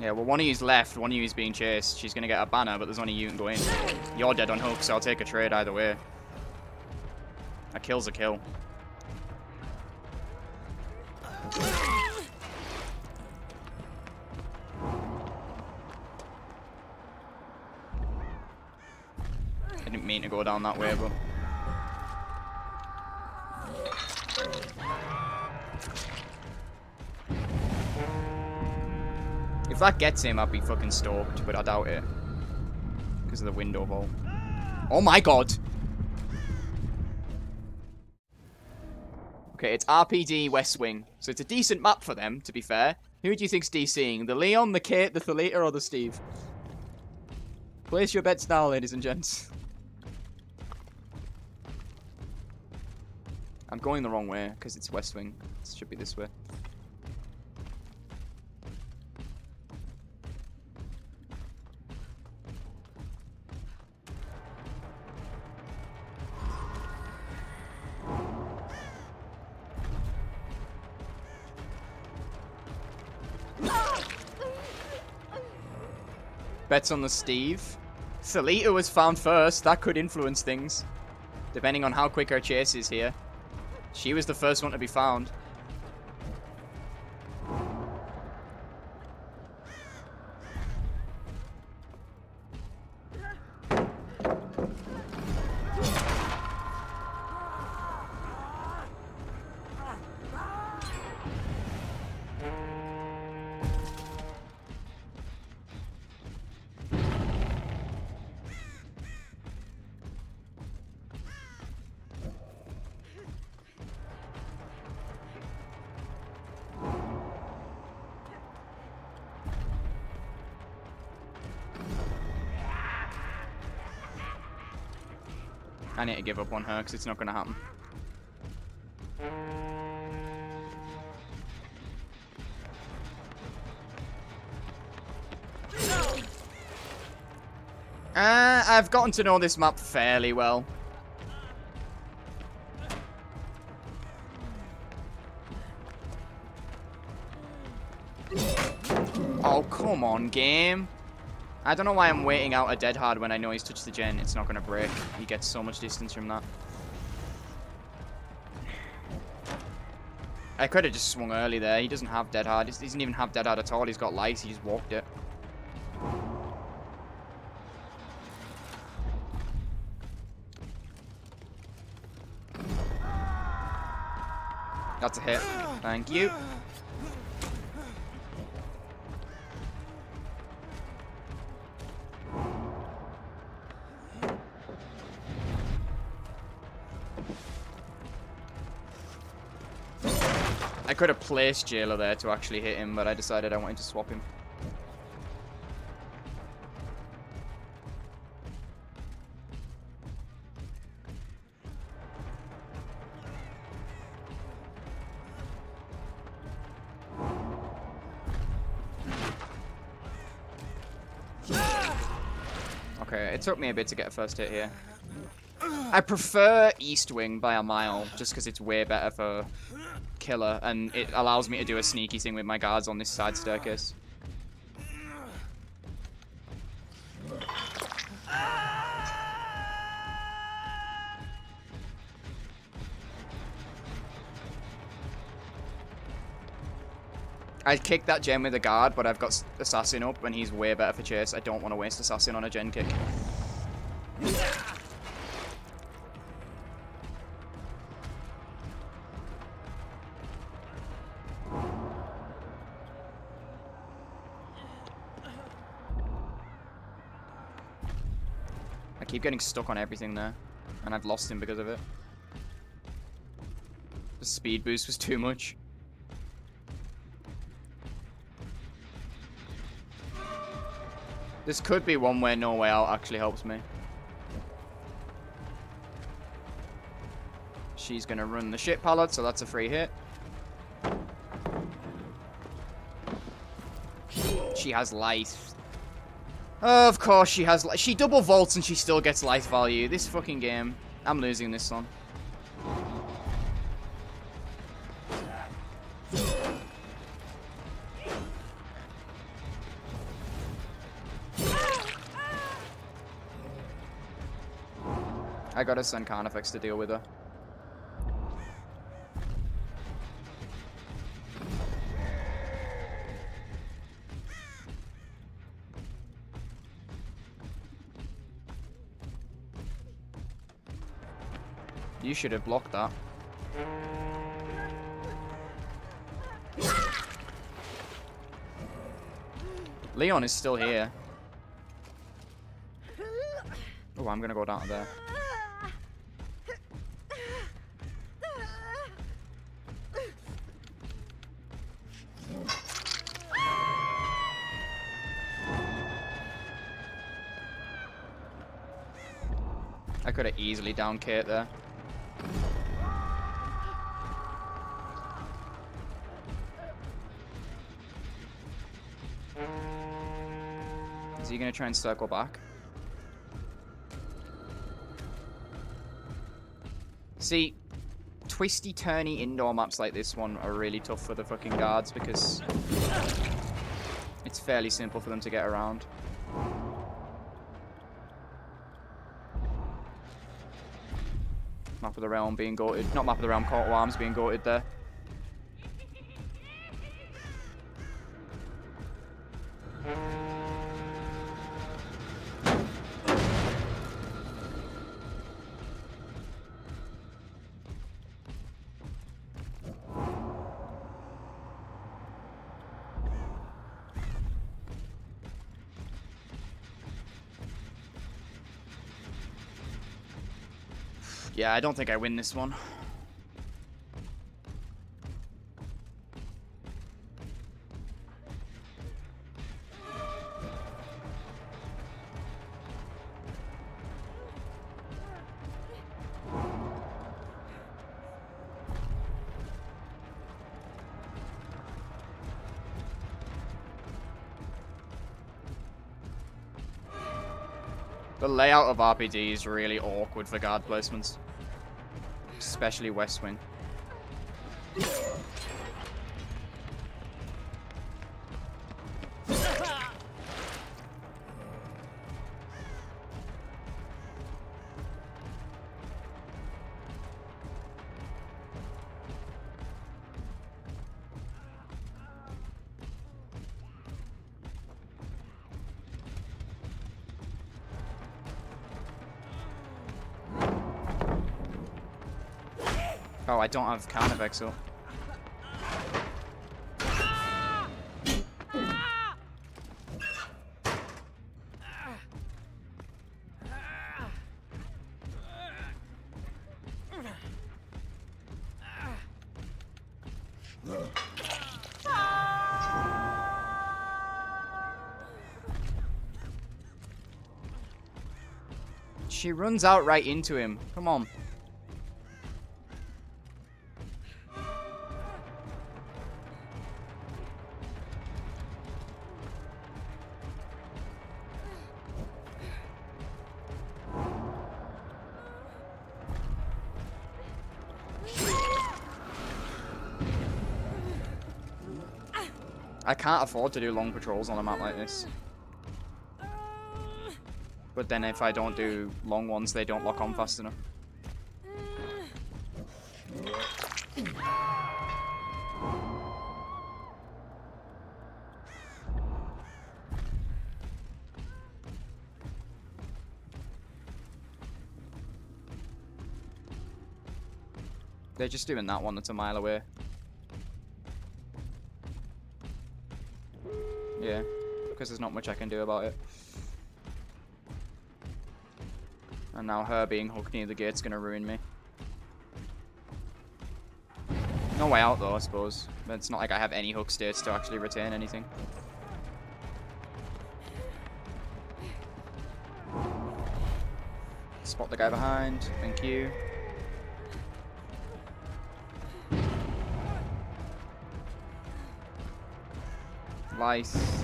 Yeah, well, one of you's left, one of you's being chased. She's gonna get a banner, but there's only you can go in. You're dead on hook, so I'll take a trade either way. A kill's a kill. I didn't mean to go down that way, but... If that gets him, I'd be fucking stoked, but I doubt it. Because of the window hole. Oh my god! Okay, it's RPD West Wing. So it's a decent map for them, to be fair. Who do you think's DCing? The Leon, the Kate, the Thalita, or the Steve? Place your bets now, ladies and gents. I'm going the wrong way, because it's West Wing. It should be this way. Bets on the Steve. Thalita was found first. That could influence things. Depending on how quick her chase is here. She was the first one to be found. I need to give up on her because it's not going to happen. Uh, I've gotten to know this map fairly well. Oh, come on, game. I don't know why I'm waiting out a dead hard when I know he's touched the gen. It's not going to break. He gets so much distance from that. I could have just swung early there. He doesn't have dead hard. He doesn't even have dead hard at all. He's got light. He just walked it. That's a hit. Thank you. Could have placed Jailer there to actually hit him, but I decided I wanted to swap him. Okay, it took me a bit to get a first hit here. I prefer East Wing by a mile, just because it's way better for killer, and it allows me to do a sneaky thing with my guards on this side staircase. I'd kick that gen with a guard, but I've got Assassin up, and he's way better for chase. I don't want to waste Assassin on a gen kick. Keep getting stuck on everything there, and I've lost him because of it. The speed boost was too much. This could be one where No Way Out actually helps me. She's going to run the shit pallet, so that's a free hit. She has Lithe. Of course she has... She double vaults and she still gets Lithe value. This fucking game. I'm losing this one. I gotta send Carnifex to deal with her. You should have blocked that. Leon is still here. Oh, I'm gonna go down there. I could have easily down Kate there. Is he gonna try and circle back? See, twisty, turny indoor maps like this one are really tough for the fucking guards because it's fairly simple for them to get around. Map of the Realm being goated. Not Map of the Realm, Court of Arms being goated there. Yeah, I don't think I win this one. The layout of RPD is really awkward for guard placements. Especially West Wing. Oh, I don't have Carnifex up. She runs out right into him. Come on. I can't afford to do long patrols on a map like this. But then if I don't do long ones, they don't lock on fast enough. They're just doing that one that's a mile away. Because there's not much I can do about it. And now her being hooked near the gate's is gonna ruin me. No way out though, I suppose. But it's not like I have any hook states to actually retain anything. Spot the guy behind. Thank you. Lice.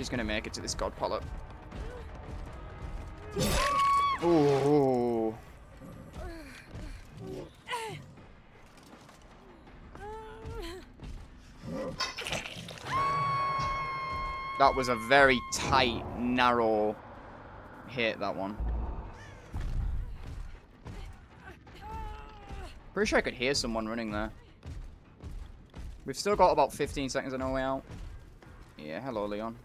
She's gonna make it to this god polyp. Ooh. That was a very tight, narrow hit, that one. Pretty sure I could hear someone running there. We've still got about 15 seconds on our way out. Yeah, hello, Leon.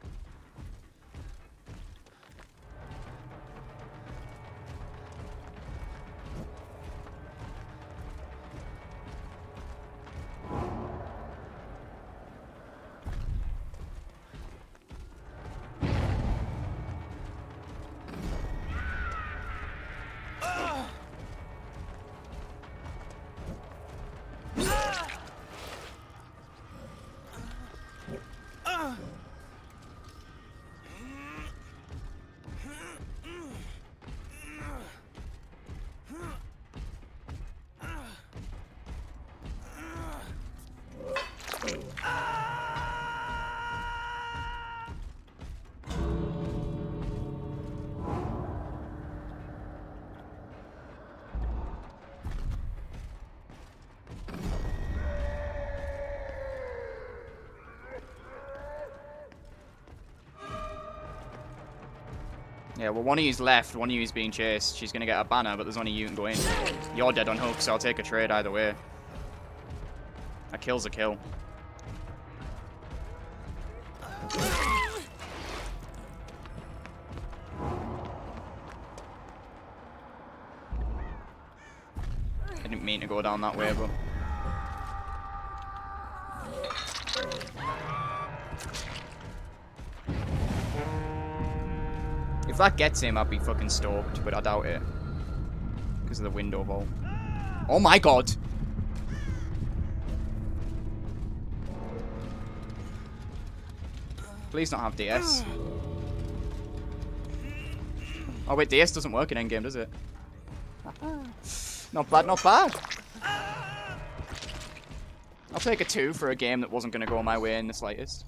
Yeah, well, one of you's left, one of you's being chased. She's gonna get a banner, but there's only you can go in. You're dead on hook, so I'll take a trade either way. A kill's a kill. I didn't mean to go down that way, but... If that gets him, I'd be fucking stoked, but I doubt it. Because of the window vault. Oh my god! Please not have DS. Oh wait, DS doesn't work in endgame, does it? not bad, not bad. I'll take a 2 for a game that wasn't going to go my way in the slightest.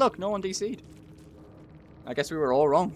Look, no one DC'd. I guess we were all wrong.